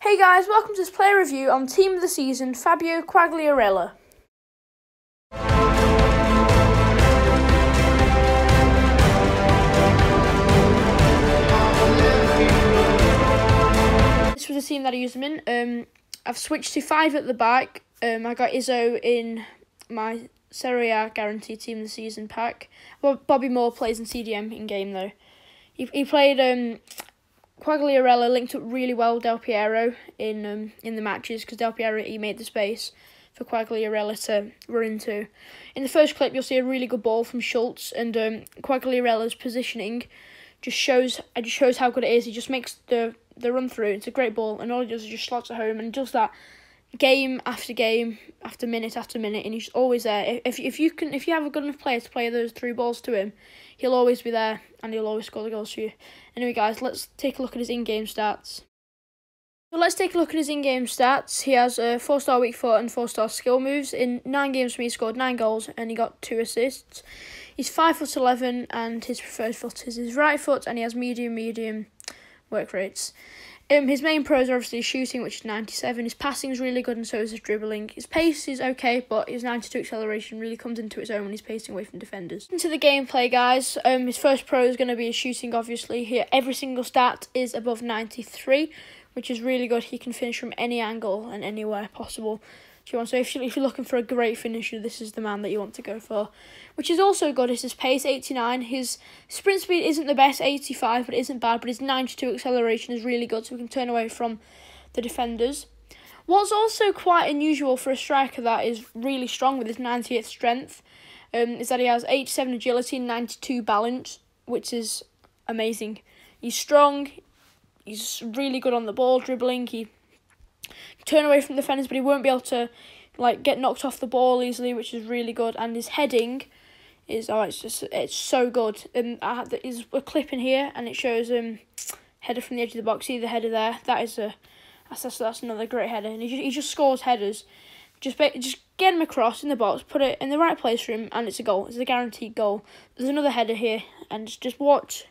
Hey guys, welcome to this player review on Team of the Season, Fabio Quagliarella. This was the team that I used him in. Um, I've switched to five at the back. Um, I got Izzo in my Serie A guaranteed team of the season pack. Well, Bobby Moore plays in CDM in game though. He he played um Quagliarella linked up really well with Del Piero in um, in the matches because Del Piero he made the space for Quagliarella to run into. In the first clip, you'll see a really good ball from Schultz, and um, Quagliarella's positioning just shows it just shows how good it is. He just makes the the run through. It's a great ball, and all he does is just slots it home and does that game after game after minute after minute, and he's always there. If if you can if you have a good enough player to play those three balls to him, he'll always be there and he'll always score the goals for you. Anyway, guys, let's take a look at his in-game stats. So let's take a look at his in-game stats. He has a four-star weak foot and four-star skill moves. In nine games for me, he scored nine goals and he got two assists. He's five foot eleven and his preferred foot is his right foot, and he has medium medium work rates. Um, his main pros are obviously his shooting, which is 97. His passing is really good, and so is his dribbling. His pace is okay, but his 92 acceleration really comes into its own when he's pacing away from defenders. Into the gameplay, guys. Um, his first pro is going to be his shooting, obviously. Here, every single stat is above 93, which is really good. He can finish from any angle and anywhere possible you want. So if, you, if you're looking for a great finisher, this is the man that you want to go for. Which is also good is his pace, 89. His sprint speed isn't the best, 85, but it isn't bad. But his 92 acceleration is really good, so we can turn away from the defenders. What's also quite unusual for a striker that is really strong with his 90th strength um, is that he has 87 agility and 92 balance, which is amazing. He's strong, he's really good on the ball dribbling, he turn away from the defenders, but he won't be able to like get knocked off the ball easily, which is really good. And his heading is oh, it's just it's so good. And I had there's a clip in here, and it shows um header from the edge of the box. See the header there? That is a that's that's, that's another great header, and he just, he just scores headers. Just just get him across in the box, put it in the right place for him, and it's a goal. It's a guaranteed goal. There's another header here, and just, just watch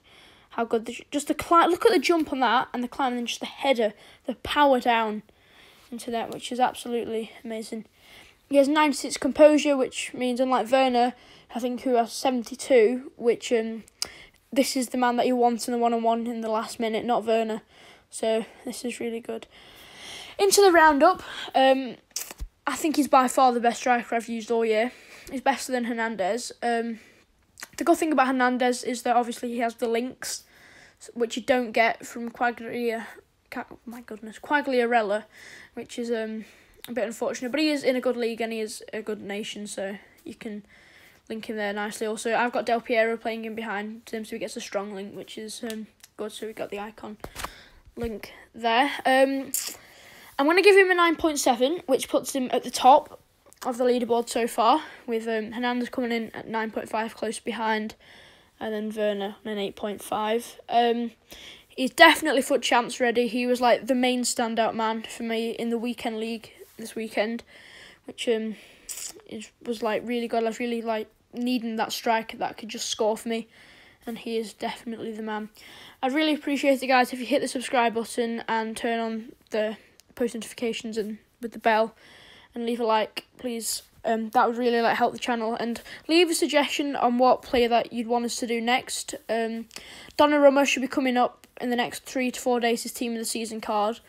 how good the just the climb. Look at the jump on that, and the climb, and then just the header, the power down into that, which is absolutely amazing. He has 96 composure, which means unlike Werner, I think who has 72, which um, this is the man that you want in the one on one in the last minute, not Werner. So this is really good. Into the roundup, um, I think he's by far the best striker I've used all year. He's better than Hernandez. Um, the good thing about Hernandez is that obviously he has the links, which you don't get from Quaglia my goodness, Quagliarella, which is um a bit unfortunate. But he is in a good league and he is a good nation, so you can link him there nicely. Also, I've got Del Piero playing in behind him, so he gets a strong link, which is um good. So we got the icon link there. Um, I'm gonna give him a nine point seven, which puts him at the top of the leaderboard so far, with um, Hernandez coming in at nine point five, close behind, and then Werner on an eight point five. Um, he's definitely FUT champs ready. He was like the main standout man for me in the weekend league this weekend, which um was like really good. I was really like needing that striker that could just score for me, and he is definitely the man. I'd really appreciate it, guys, if you hit the subscribe button and turn on the post notifications and with the bell, and leave a like, please. Um, that would really like help the channel and leave a suggestion on what player that you'd want us to do next. Um, Donnarumma should be coming up in the next three to four days his team of the season card.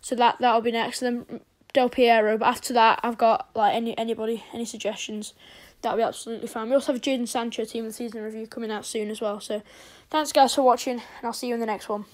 So that that'll be next. And then Del Piero. But after that, I've got like any anybody any suggestions. That'll be absolutely fine. We also have Jadon Sancho team of the season review coming out soon as well. So thanks guys for watching, and I'll see you in the next one.